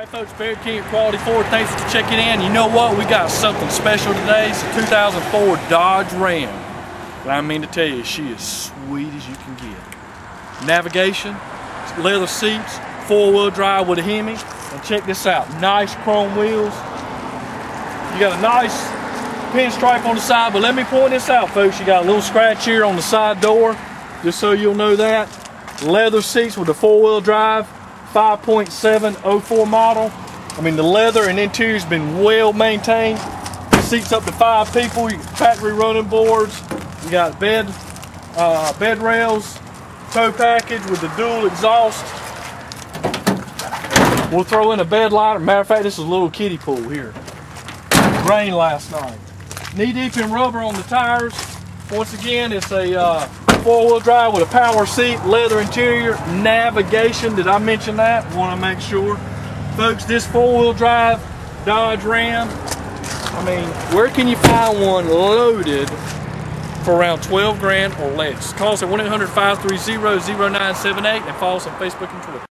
Hey folks, Barry King Quality Ford. Thanks for checking in. You know what? We got something special today. It's a 2004 Dodge Ram. And I mean to tell you, she is sweet as you can get. Navigation, leather seats, four-wheel drive with a Hemi. And check this out, nice chrome wheels. You got a nice pinstripe on the side, but let me point this out, folks. You got a little scratch here on the side door, just so you'll know that. Leather seats with a four-wheel drive. 5.704 model. I mean, the leather and interior's been well maintained. Seats up to five people. Factory running boards. You got bed, uh, bed rails, tow package with the dual exhaust. We'll throw in a bed liner. Matter of fact, this is a little kiddie pool here. Rain last night. Knee deep in rubber on the tires. Once again, it's a uh, four-wheel drive with a power seat, leather interior, navigation. Did I mention that? Want to make sure. Folks, this four-wheel drive Dodge Ram, I mean, where can you find one loaded for around 12 grand or less? Call us at 1-800-530-0978 and follow us on Facebook and Twitter.